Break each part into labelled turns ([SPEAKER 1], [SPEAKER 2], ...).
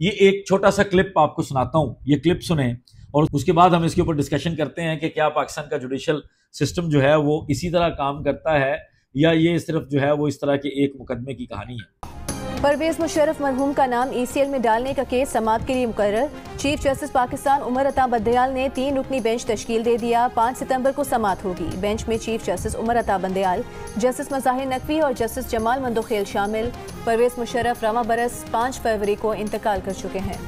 [SPEAKER 1] ये एक छोटा सा क्लिप आपको सुनाता हूँ। ये क्लिप सुने और उसके बाद हम इसके ऊपर डिस्कशन करते हैं कि क्या पाकिस्तान का जुडिशल सिस्टम जो है वो इसी तरह काम करता है या ये सिर्फ़ जो है वो इस तरह के एक मुकदमे की कहानी है।
[SPEAKER 2] परवेज मुशरफ मरहूम का नाम ईसीएल में डालने का केस समाप्त के लिए मुकर चीफ जस्टिस पाकिस्तान उमर अता बंदयाल ने तीन रुकनी बेंच तश्कील दे दिया। पाँच सितंबर को समाप्त होगी। बेंच में chief justice Umar Ata Bandial, justice मजाहिर Naqvi और जस्टिस जमाल मंदोखेल शामिल। परवेज मुशरफ रमा बरस पाँच फरवरी को इंतकाल कर चुके हैं।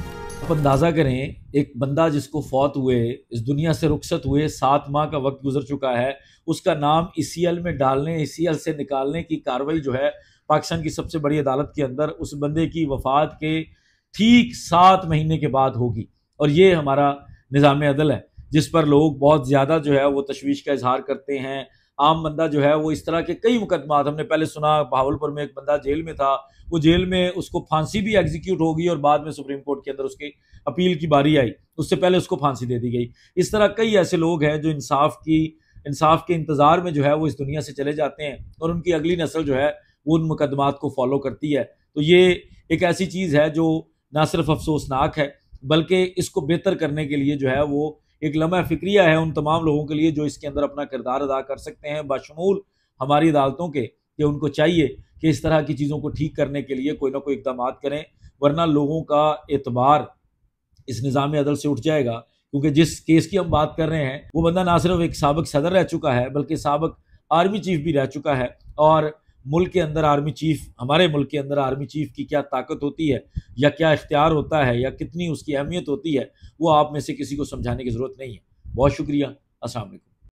[SPEAKER 1] आप अंदाज़ा करें, एक बंदा जिसको फौत हुए, इस दुनिया से रुखसत हुए, सात माह का वक्त गुजर चुका है, उसका नाम ई में डालने ई से निकालने की कार्रवाई जो है पाकिस्तान की सबसे बड़ी अदालत के अंदर उस बंदे की वफात के ठीक सात महीने के बाद होगी। और ये हमारा निज़ाम अदल है, जिस पर लोग बहुत ज़्यादा जो है वो तशवीश का इजहार करते हैं। आम बंदा जो है वो इस तरह के कई मुकदमा हमने पहले सुना भावलपुर में एक बंदा जेल में था, वो जेल में उसको फांसी भी एग्जीक्यूट होगी और बाद में सुप्रीम कोर्ट के अंदर उसकी अपील की बारी आई। उससे पहले उसको फांसी दे दी गई। इस तरह कई ऐसे लोग हैं जो इंसाफ की, इंसाफ के इंतज़ार में जो है वो इस दुनिया से चले जाते हैं और उनकी अगली नस्ल जो है उन मुकदमात को फॉलो करती है। तो ये एक ऐसी चीज़ है जो ना सिर्फ़ अफसोसनाक है, बल्कि इसको बेहतर करने के लिए जो है वो एक लम्हा फिक्रिया है उन तमाम लोगों के लिए जो इसके अंदर अपना किरदार अदा कर सकते हैं। बशमूल हमारी अदालतों के कि उनको चाहिए कि इस तरह की चीज़ों को ठीक करने के लिए कोई ना कोई इकदाम करें, वरना लोगों का एतबार इस निज़ाम अदल से उठ जाएगा। क्योंकि जिस केस की हम बात कर रहे हैं, वो बंदा ना सिर्फ़ एक सबक सदर रह चुका है, बल्कि सबक आर्मी चीफ भी रह चुका है और मुल्क के अंदर आर्मी चीफ, हमारे मुल्क के अंदर आर्मी चीफ की क्या ताकत होती है, या क्या इख्तियार होता है, या कितनी उसकी अहमियत होती है, वो आप में से किसी को समझाने की ज़रूरत नहीं है। बहुत शुक्रिया। असल